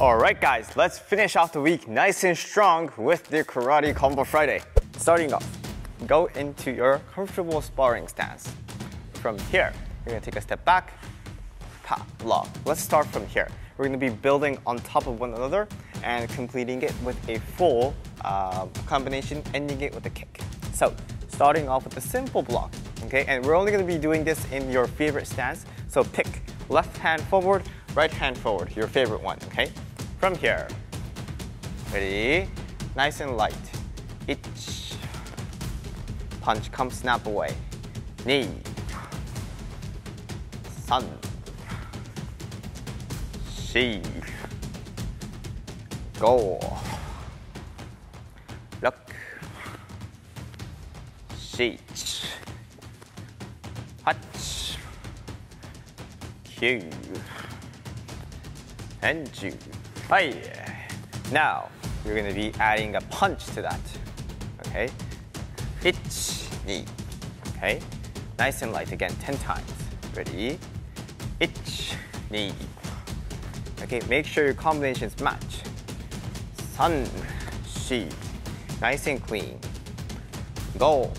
Alright guys, let's finish off the week nice and strong with the Karate Combo Friday. Starting off, go into your comfortable sparring stance. From here, you're gonna take a step back, pa, lock. Let's start from here. We're gonna be building on top of one another and completing it with a full uh, combination, ending it with a kick. So, starting off with a simple block, okay? And we're only gonna be doing this in your favorite stance. So pick left hand forward, right hand forward, your favorite one, okay? From here. Ready? Nice and light. Each punch, come snap away. Knee. Sun. She. Go. Look. Sheet. Hutch. Q. And Ju. Now, you're gonna be adding a punch to that. Okay? Ich, knee. Okay? Nice and light again, 10 times. Ready? Ich, knee. Okay, make sure your combinations match. Sun, she. Nice and clean. Go.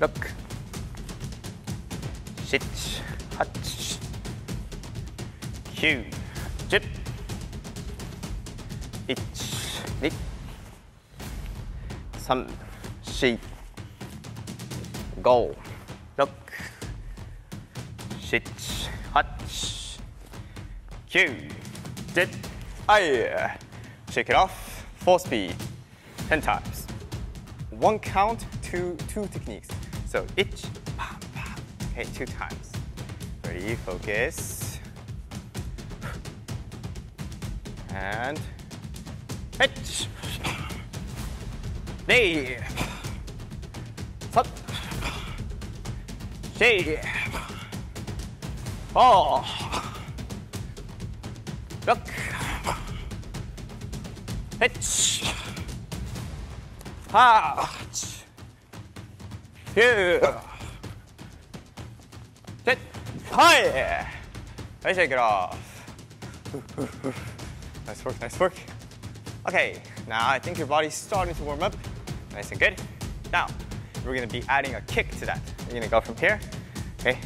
Look. Sit. Hutch. Q. Sun. She. Go. Look. Sit. Hutch. Q. Jip. Aye. Shake it off. Full speed. 10 times. One count, two, two techniques. So itch, pa, pa. Okay, two times. Ready, focus. And itch. Knee. Up. She. Oh. Look. Itch. Ha. Here. Sit. Hi. I shake it off. Nice work, nice work. Okay, now I think your body's starting to warm up. Nice and good. Now, we're gonna be adding a kick to that. You're gonna go from here. Okay,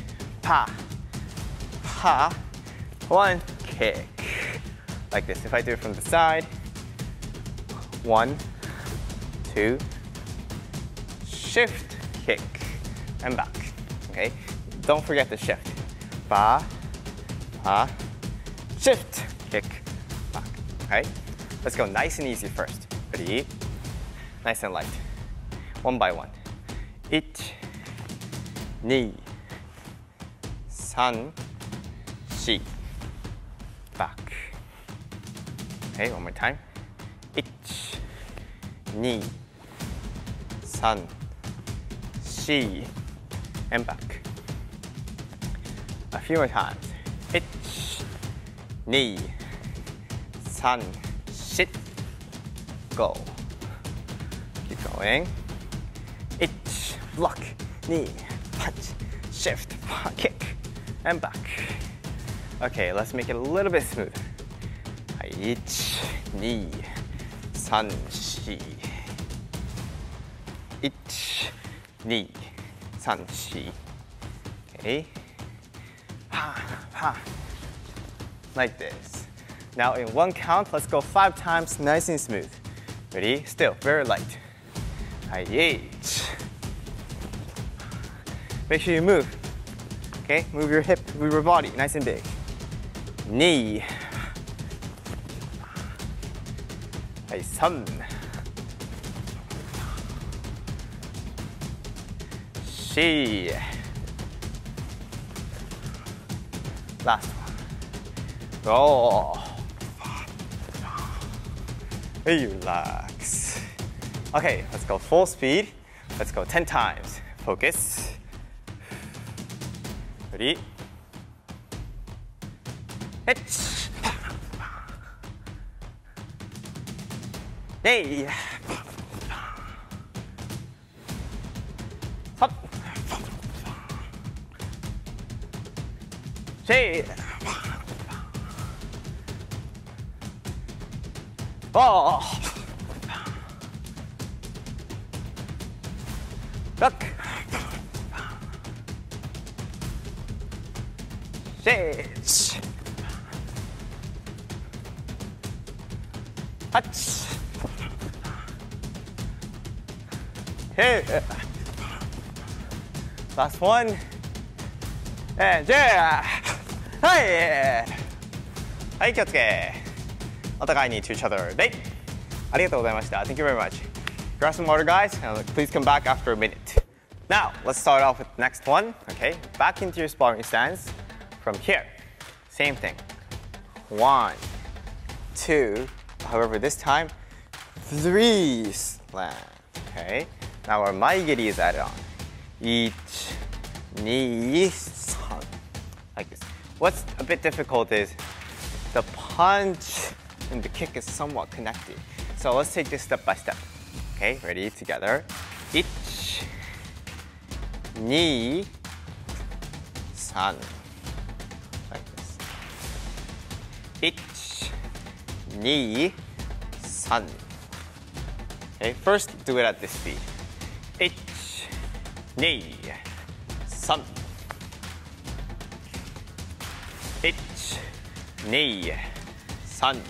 pa, pa, one, kick. Like this. If I do it from the side, one, two, shift, kick, and back. Okay? Don't forget the shift. Ba, pa, shift, kick, back. Okay? Let's go nice and easy first. Ready? Nice and light. One by one. Ich, knee, san, shi, back. Okay, one more time. Ich, knee, san, shi, and back. A few more times. Ich, knee, san, shit, go. Going. Ich, block, knee, punch, shift, kick, and back. Okay, let's make it a little bit smoother. Ich, knee, san, shi. Ich, knee, san, shi. Okay. Ha, ha. Like this. Now in one count, let's go five times, nice and smooth. Ready? Still, very light. Eight. Make sure you move. Okay, move your hip, move your body, nice and big. Knee. Hey, sun. She. Last one. Roll. Relax. Okay, let's go full speed. Let's go 10 times. Focus. Ready? Hit. Hey. Up. Hey. Oh. Look. Six. Touch. Here. Last one. And yeah. Hey. はい、気をつけ。お互いに to each other. で、ありがとうございました。Thank you very much. Grab some water, guys, and please come back after a minute. Now, let's start off with the next one. Okay, back into your sparring stance. From here, same thing. One, two, however, this time, three slam. Okay, now our mae geri is added on. Each, knee, like this. What's a bit difficult is the punch and the kick is somewhat connected. So let's take this step by step. Okay, ready, together. Eat, 2, 3 like this. Ich, ni, san. Okay, first do it at this speed. Ich, ni, san. Ich, ni, san.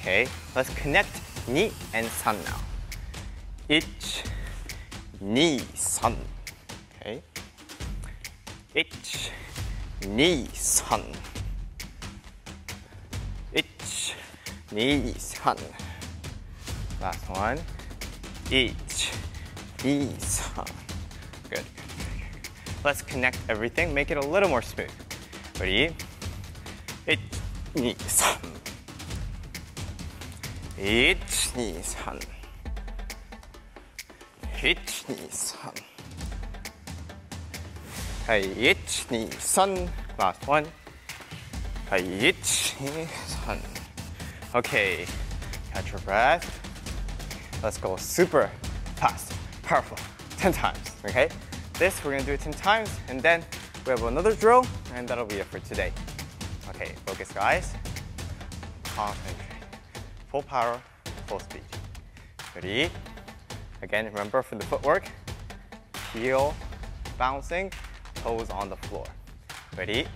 Okay, let's connect ni and three now. One. 2, 3. Okay. Last one. 1, Good. Let's connect everything, make it a little more smooth. Ready? 1, each, knee, sun. Hey, each, knee, sun. Last one. Hey, each, knee, sun. Okay, catch your breath. Let's go super fast, powerful, 10 times, okay? This, we're gonna do it 10 times, and then we have another drill, and that'll be it for today. Okay, focus guys. Concentrate. Full power, full speed. Ready? Again, remember for the footwork, heel, bouncing, toes on the floor. Ready?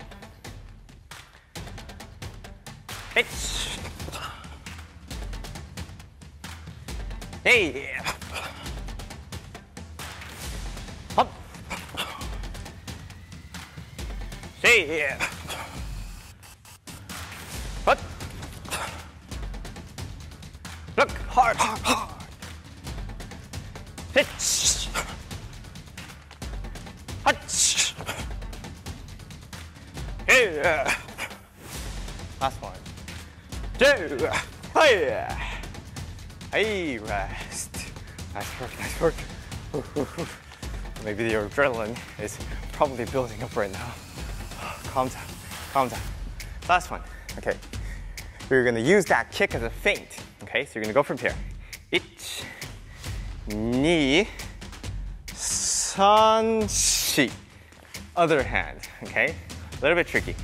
H. Hey. Up. Hey. Up. Look hard. Hey. Last one. Two. Hey. Hey, rest. Nice work, nice work. Maybe the adrenaline is probably building up right now. Calm down, calm down. Last one. Okay. We're gonna use that kick as a feint. Okay, so you're gonna go from here. Ich, knee, san, shi. Other hand, okay? A little bit tricky.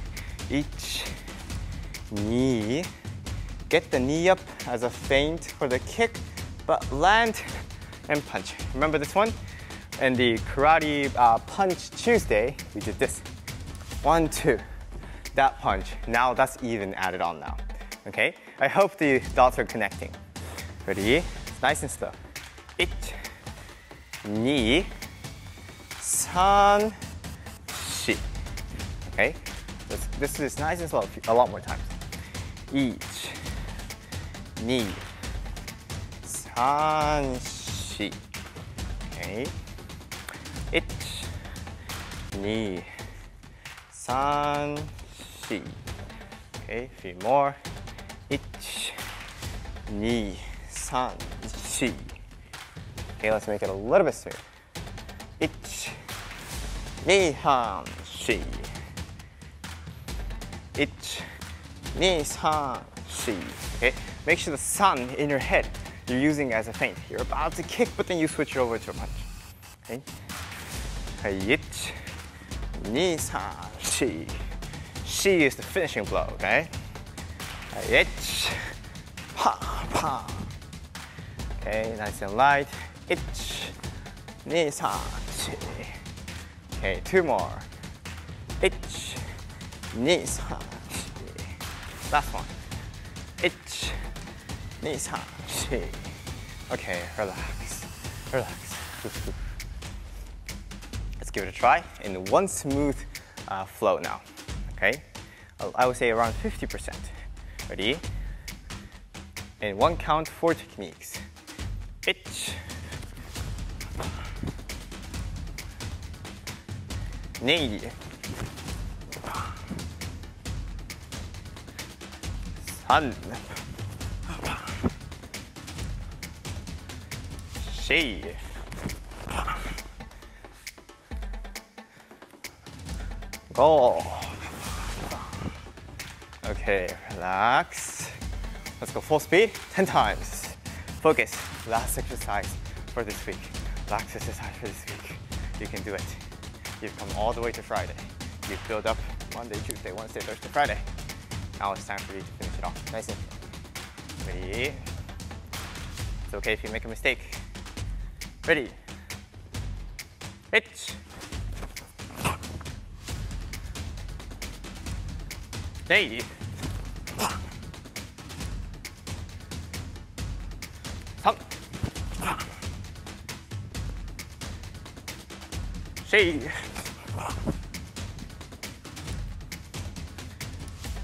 Ich, knee, get the knee up as a feint for the kick, but land and punch. Remember this one? In the Karate uh, Punch Tuesday, we did this. One, two, that punch. Now that's even added on now. Okay? I hope the dots are connecting. Ready? Nice and slow. Ich, knee, san, shi. Okay? Let's, this is nice and slow a lot more times. Ich, knee, san, shi. Okay? Ich, knee, san, shi. Okay, a few more. Ich, knee, san, shi. Okay, let's make it a little bit smooth. Ich, knee, san, shi. Ich, knee, san, shi. Okay, make sure the sun in your head you're using as a feint. You're about to kick, but then you switch it over to a punch. Okay? Ich, knee, san, shi. Shi is the finishing blow, okay? Ich, pa. Okay, nice and light. Ni, sa, chi. Okay, two more. Ich, ni, sa, chi. Last one. Ich, ni, sa, chi. Okay, relax, relax. Let's give it a try in one smooth uh, flow now. Okay, I would say around 50%. Ready? In one count, four techniques. ネイリシェイエゴー Okay, relax. Let's go full speed, 10 times. Focus, last exercise for this week. Last exercise for this week. You can do it. You've come all the way to Friday. You've built up Monday, Tuesday, Wednesday, Thursday, Friday. Now it's time for you to finish it off. Nice and ready. It's okay if you make a mistake. Ready. Hit. 네. see.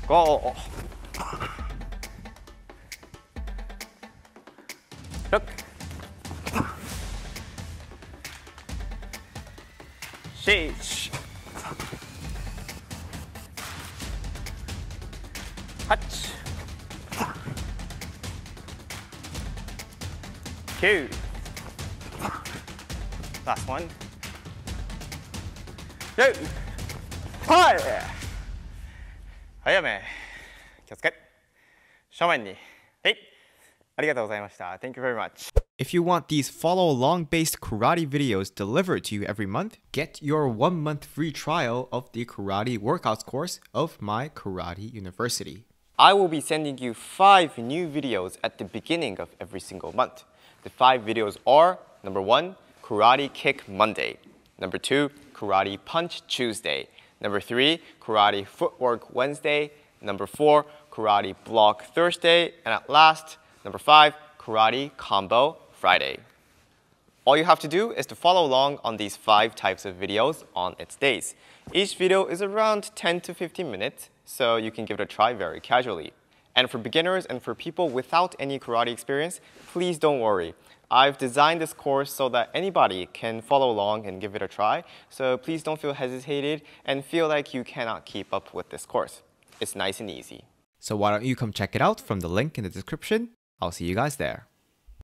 Go. Look. Six. Hutch. Two. Last one. two. はい。早め。気をつけ。正面に。はい。ありがとうございました。Thank you very much. If you want these follow along based karate videos delivered to you every month, get your one month free trial of the karate workouts course of My Karate University. I will be sending you five new videos at the beginning of every single month. The five videos are number one, Karate Kick Monday. Number two, Karate Punch Tuesday. Number three, Karate Footwork Wednesday. Number four, Karate Block Thursday. And at last, number five, Karate Combo Friday. All you have to do is to follow along on these five types of videos on its days. Each video is around 10 to 15 minutes, so you can give it a try very casually. And for beginners and for people without any karate experience, please don't worry. I've designed this course so that anybody can follow along and give it a try, so please don't feel hesitated and feel like you cannot keep up with this course. It's nice and easy. So why don't you come check it out from the link in the description? I'll see you guys there.